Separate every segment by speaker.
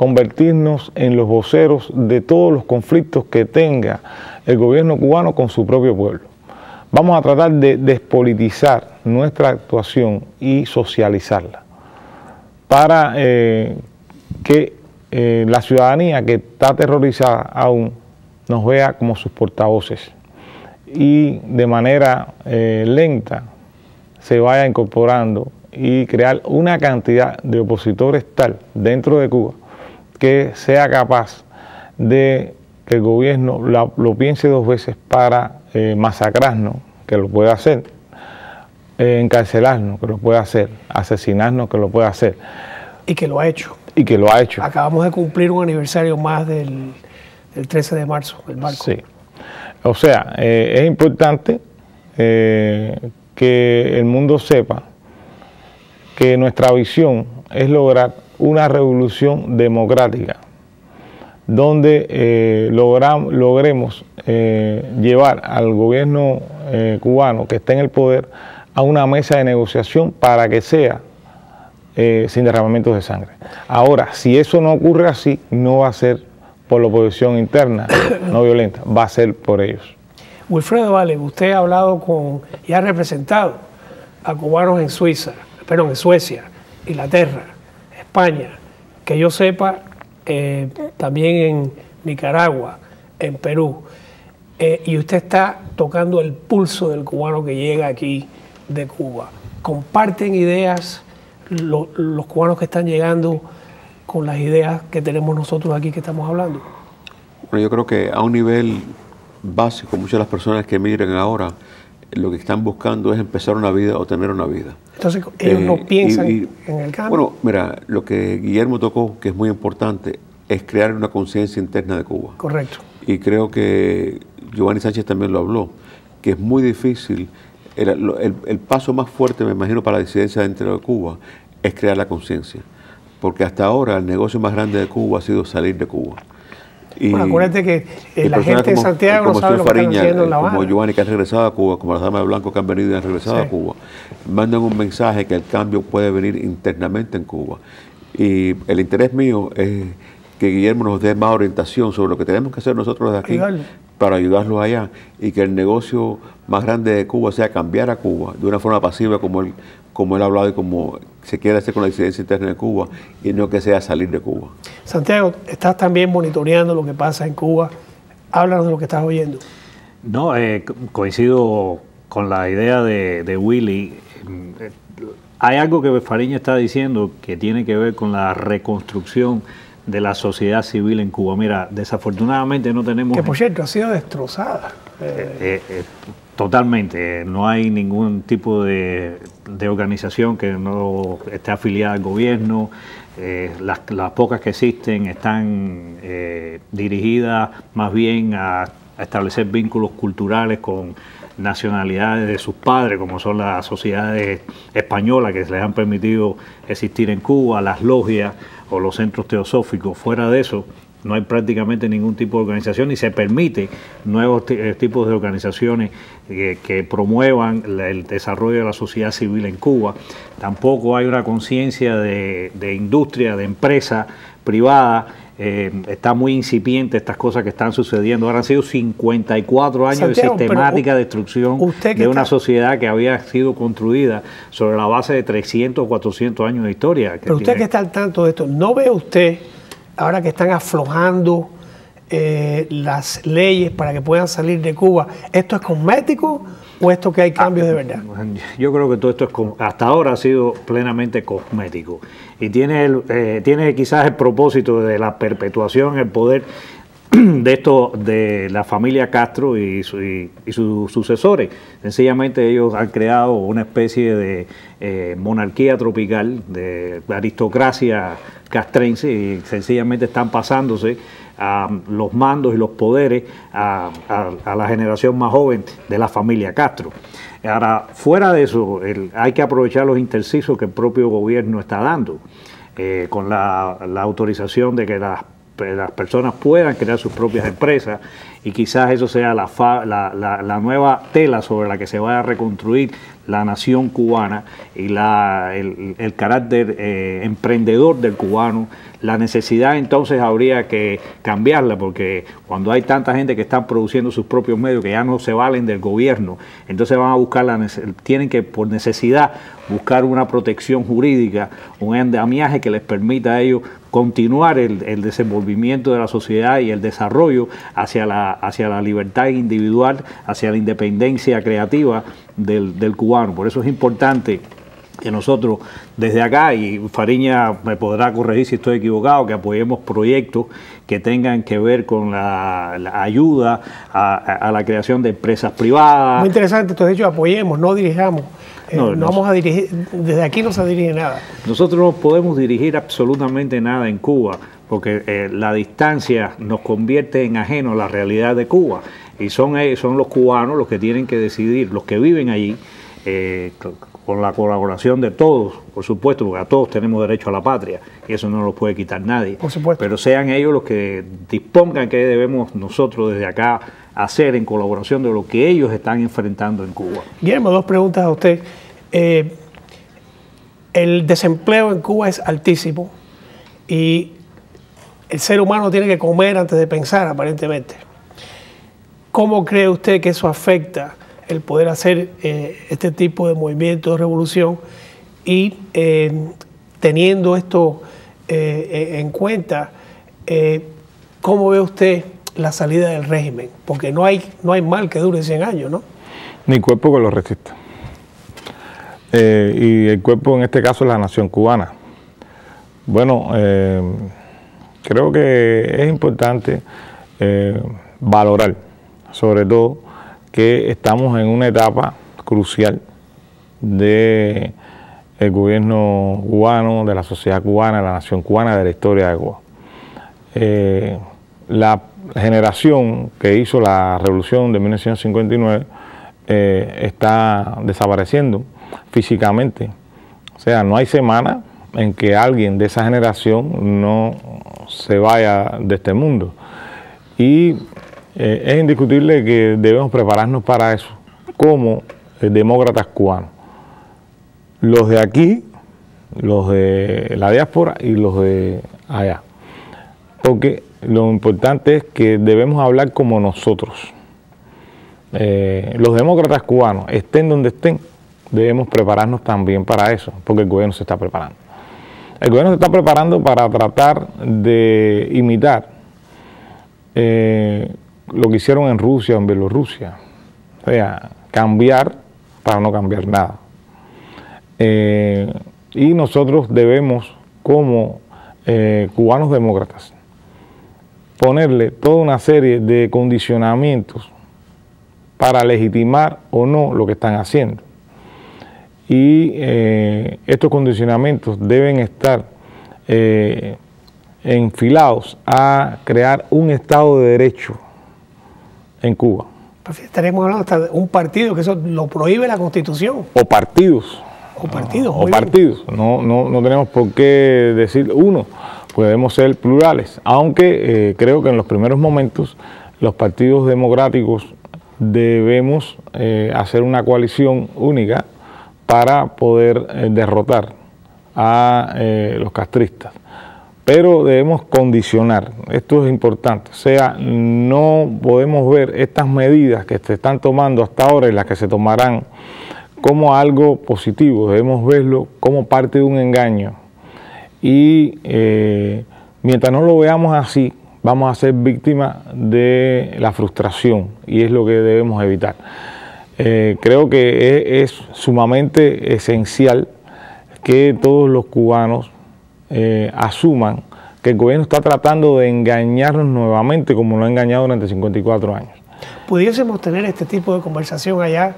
Speaker 1: convertirnos en los voceros de todos los conflictos que tenga el gobierno cubano con su propio pueblo. Vamos a tratar de despolitizar nuestra actuación y socializarla para eh, que eh, la ciudadanía que está aterrorizada aún nos vea como sus portavoces y de manera eh, lenta se vaya incorporando y crear una cantidad de opositores tal dentro de Cuba que sea capaz de que el gobierno lo, piense dos veces para eh, masacrarnos, que lo puede hacer, encarcelarnos, que lo puede hacer, asesinarnos, que lo puede hacer.
Speaker 2: Y que lo ha hecho.
Speaker 1: Y que lo ha hecho.
Speaker 2: Acabamos de cumplir un aniversario más del, 13 de marzo, el marco.
Speaker 1: Sí. O sea, eh, es importante eh, que el mundo sepa que nuestra visión es lograr una revolución democrática donde eh, logremos llevar al gobierno cubano que está en el poder a una mesa de negociación para que sea sin derramamientos de sangre. Ahora, si eso no ocurre así, no va a ser por la oposición interna no violenta, va a ser por ellos.
Speaker 2: Wilfredo Vale, usted ha hablado con y ha representado a cubanos en Suiza, perdón, en Suecia, Inglaterra, España, que yo sepa, eh, también en Nicaragua, en Perú. Eh, y usted está tocando el pulso del cubano que llega aquí de Cuba. ¿Comparten ideas los cubanos que están llegando? con las ideas que tenemos nosotros aquí que estamos hablando?
Speaker 3: Bueno, yo creo que a un nivel básico, muchas de las personas que emigran ahora lo que están buscando es empezar una vida o tener una vida.
Speaker 2: Entonces, ellos no eh, piensan en el cambio.
Speaker 3: Bueno, mira, lo que Guillermo tocó, que es muy importante, es crear una conciencia interna de Cuba.
Speaker 2: Correcto.
Speaker 3: Y creo que Giovanni Sánchez también lo habló, que es muy difícil. El, el paso más fuerte, me imagino, para la disidencia dentro de Cuba es crear la conciencia porque hasta ahora el negocio más grande de Cuba ha sido salir de Cuba.
Speaker 2: Y, bueno, acuérdate que eh, la gente de Santiago no sabe lo que están haciendo en La
Speaker 3: Como Giovanni que han regresado a Cuba, como las damas de blanco que han venido y han regresado a Cuba, mandan un mensaje que el cambio puede venir internamente en Cuba. Y el interés mío es que Guillermo nos dé más orientación sobre lo que tenemos que hacer nosotros desde aquí para ayudarlos allá y que el negocio más grande de Cuba sea cambiar a Cuba de una forma pasiva como él, como él ha hablado y como se quiere hacer con la incidencia interna de Cuba y no que sea salir de Cuba.
Speaker 2: Santiago, estás también monitoreando lo que pasa en Cuba. Háblanos de lo que estás oyendo.
Speaker 4: No, eh, coincido con la idea de, Willy. Eh, hay algo que Fariña está diciendo que tiene que ver con la reconstrucción de la sociedad civil en Cuba. Mira, desafortunadamente no tenemos...
Speaker 2: Que por cierto ha sido destrozada.
Speaker 4: Eh, Totalmente, no hay ningún tipo de, organización que no esté afiliada al gobierno, eh, las, pocas que existen están eh, dirigidas más bien a, establecer vínculos culturales con nacionalidades de sus padres, como son las sociedades españolas que se les han permitido existir en Cuba, las logias o los centros teosóficos. Fuera de eso, no hay prácticamente ningún tipo de organización y se permite nuevos eh, tipos de organizaciones que, promuevan el desarrollo de la sociedad civil en Cuba. Tampoco hay una conciencia de, industria, de empresa privada. Eh, está muy incipiente estas cosas que están sucediendo. Ahora han sido 54 años de sistemática destrucción de una sociedad que había sido construida sobre la base de 300 o 400 años de historia.
Speaker 2: Pero usted que está al tanto de esto, ¿no ve usted ahora que están aflojando eh, las leyes para que puedan salir de Cuba, ¿esto es cosmético o esto que hay cambios de verdad?
Speaker 4: Yo creo que todo esto es hasta ahora ha sido plenamente cosmético y tiene, eh, tiene quizás el propósito de la perpetuación, el poder de esto de la familia Castro y, sus sucesores. Sencillamente ellos han creado una especie de eh, monarquía tropical, de aristocracia castrense y sencillamente están pasándose a los mandos y los poderes a, la generación más joven de la familia Castro. Ahora, fuera de eso, hay que aprovechar los intercisos que el propio gobierno está dando, eh, con la autorización de que las las personas puedan crear sus propias empresas y quizás eso sea la, la, nueva tela sobre la que se vaya a reconstruir la nación cubana y la, el, carácter eh, emprendedor del cubano, La necesidad entonces habría que cambiarla porque cuando hay tanta gente que está produciendo sus propios medios que ya no se valen del gobierno, entonces van a buscar la tienen que por necesidad buscar una protección jurídica, un andamiaje que les permita a ellos continuar el, desenvolvimiento de la sociedad y el desarrollo hacia la, hacia la libertad individual, hacia la independencia creativa del, del cubano. Por eso es importante que nosotros desde acá, y Fariña me podrá corregir si estoy equivocado, que apoyemos proyectos que tengan que ver con la, ayuda a, la creación de empresas privadas.
Speaker 2: Muy interesante, entonces hecho apoyemos, no dirijamos. Eh, no, vamos a dirigir, desde aquí no se dirige nada.
Speaker 4: Nosotros no podemos dirigir absolutamente nada en Cuba, porque eh, la distancia nos convierte en ajeno a la realidad de Cuba. Y son, eh, son los cubanos los que tienen que decidir, los que viven allí, con la colaboración de todos, por supuesto, porque a todos tenemos derecho a la patria y eso no lo puede quitar nadie.
Speaker 2: Por supuesto.
Speaker 4: Pero sean ellos los que dispongan qué debemos nosotros desde acá hacer en colaboración de lo que ellos están enfrentando en Cuba.
Speaker 2: Guillermo, dos preguntas a usted. Eh, el desempleo en Cuba es altísimo y el ser humano tiene que comer antes de pensar, aparentemente. ¿Cómo cree usted que eso afecta el poder hacer eh, este tipo de movimiento de revolución y eh, teniendo esto eh, en cuenta, ¿cómo ve usted la salida del régimen? Porque no hay, no hay mal que dure 100 años, ¿no?
Speaker 1: Ni cuerpo que lo resista. Y el cuerpo en este caso es la nación cubana. Bueno, creo que es importante valorar, sobre todo, que estamos en una etapa crucial del gobierno cubano, de la sociedad cubana, de la nación cubana, de la historia de Cuba. Eh, la generación que hizo la revolución de 1959 eh, está desapareciendo físicamente. O sea, no hay semana en que alguien de esa generación no se vaya de este mundo. Y eh, es indiscutible que debemos prepararnos para eso, como demócratas cubanos. Los de aquí, los de la diáspora y los de allá. Porque lo importante es que debemos hablar como nosotros. Eh, los demócratas cubanos, estén donde estén, debemos prepararnos también para eso, porque el gobierno se está preparando. El gobierno se está preparando para tratar de imitar eh, lo que hicieron en Rusia en Bielorrusia. O sea, cambiar para no cambiar nada. Eh, y nosotros debemos, como eh, cubanos demócratas, ponerle toda una serie de condicionamientos para legitimar o no lo que están haciendo. Y eh, estos condicionamientos deben estar enfilados a crear un Estado de Derecho en Cuba.
Speaker 2: Pues estaremos hablando hasta de un partido, que eso lo prohíbe la Constitución.
Speaker 1: O partidos.
Speaker 2: O partidos.
Speaker 1: o partidos. No, no, no, tenemos por qué decir uno, podemos ser plurales, aunque eh, creo que en los primeros momentos los partidos democráticos debemos eh, hacer una coalición única para poder eh, derrotar a los castristas pero debemos condicionar, esto es importante, o sea, no podemos ver estas medidas que se están tomando hasta ahora y las que se tomarán como algo positivo, debemos verlo como parte de un engaño. Y eh, mientras no lo veamos así, vamos a ser víctimas de la frustración y es lo que debemos evitar. Eh, creo que es, sumamente esencial que todos los cubanos eh, asuman que el gobierno está tratando de engañarnos nuevamente como lo ha engañado durante 54 años.
Speaker 2: ¿Pudiésemos tener este tipo de conversación allá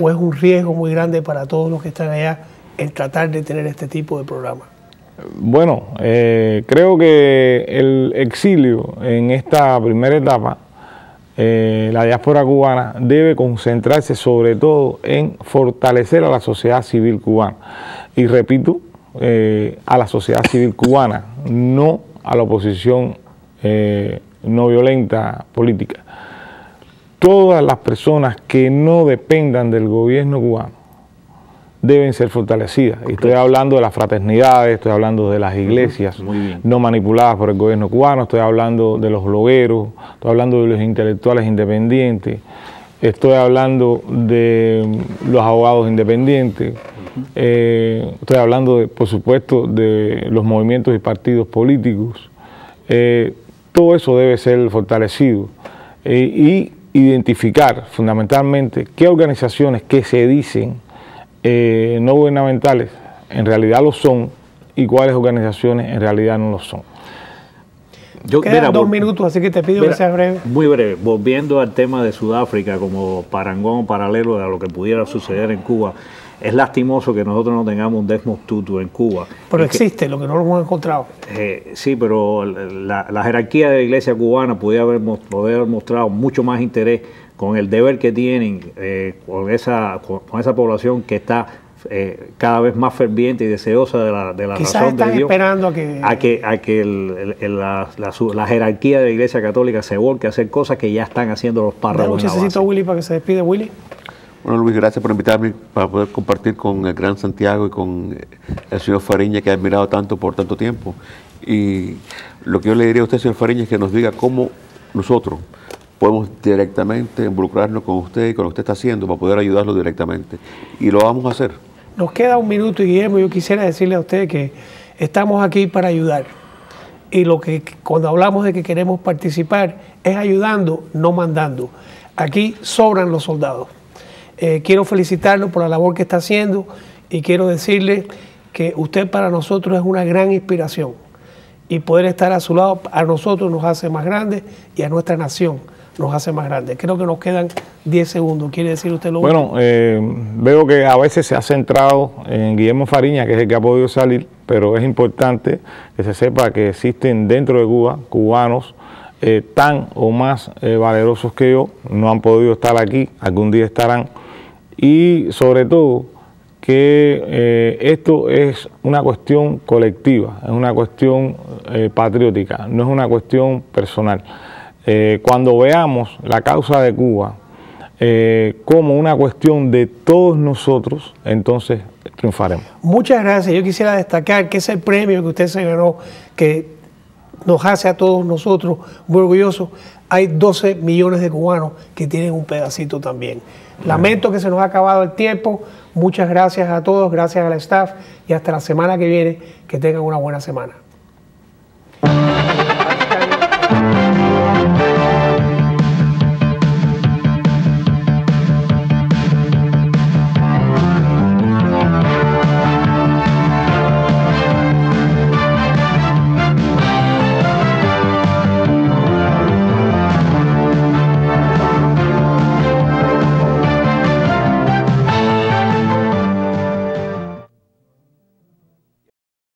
Speaker 2: o es un riesgo muy grande para todos los que están allá el tratar de tener este tipo de programa?
Speaker 1: Bueno, eh, creo que el exilio en esta primera etapa, eh, la diáspora cubana debe concentrarse sobre todo en fortalecer a la sociedad civil cubana. Y repito, eh, a la sociedad civil cubana, no a la oposición eh, no violenta política. Todas las personas que no dependan del gobierno cubano deben ser fortalecidas. Y estoy hablando de las fraternidades, estoy hablando de las iglesias no manipuladas por el gobierno cubano, estoy hablando de los blogueros, estoy hablando de los intelectuales independientes, estoy hablando de los abogados independientes, eh, estoy hablando, de, por supuesto, de los movimientos y partidos políticos. Eh, todo eso debe ser fortalecido eh, y identificar fundamentalmente qué organizaciones que se dicen no gubernamentales en realidad lo son y cuáles organizaciones en realidad no lo son.
Speaker 2: Yo, Quedan dos minutos, así que te pido que sea breve.
Speaker 4: Muy breve. Volviendo al tema de Sudáfrica como parangón paralelo a lo que pudiera suceder en Cuba, es lastimoso que nosotros no tengamos un Desmond Tutu en Cuba.
Speaker 2: Pero existe, lo que no lo hemos encontrado.
Speaker 4: Eh, sí, pero la, jerarquía de la iglesia cubana podría haber, haber mostrado mucho más interés con el deber que tienen eh, con, esa, con, esa población que está eh, cada vez más ferviente y deseosa de la, de la razón de Dios.
Speaker 2: esperando a que...
Speaker 4: A que, a que la, la, jerarquía de la Iglesia Católica se volque a hacer cosas que ya están haciendo los párrafos.
Speaker 2: Necesito a Willy para que se despide. Willy.
Speaker 3: Bueno, Luis, gracias por invitarme para poder compartir con el gran Santiago y con el señor Fariña, que ha admirado tanto por tanto tiempo. Y lo que yo le diría a usted, señor Fariña, es que nos diga cómo nosotros podemos directamente involucrarnos con usted y con lo que usted está haciendo para poder ayudarlo directamente. Y lo vamos a hacer.
Speaker 2: Nos queda un minuto, Guillermo. Yo quisiera decirle a usted que estamos aquí para ayudar. Y lo que cuando hablamos de que queremos participar es ayudando, no mandando. Aquí sobran los soldados. Eh, quiero felicitarlo por la labor que está haciendo y quiero decirle que usted para nosotros es una gran inspiración y poder estar a su lado a nosotros nos hace más grandes y a nuestra nación nos hace más grandes. Creo que nos quedan 10 segundos. ¿Quiere decir usted lo
Speaker 1: Bueno, eh, veo que a veces se ha centrado en Guillermo Fariña, que es el que ha podido salir, pero es importante que se sepa que existen dentro de Cuba cubanos eh, tan o más valerosos que yo, no han podido estar aquí, algún día estarán y sobre todo que eh, esto es una cuestión colectiva, es una cuestión eh, patriótica, no es una cuestión personal. Eh, cuando veamos la causa de Cuba como una cuestión de todos nosotros, entonces triunfaremos.
Speaker 2: Muchas gracias. Yo quisiera destacar que ese premio que usted se ganó, que nos hace a todos nosotros muy orgullosos, hay 12 millones de cubanos que tienen un pedacito también. Lamento que se nos ha acabado el tiempo. Muchas gracias a todos, gracias al staff y hasta la semana que viene. Que tengan una buena semana.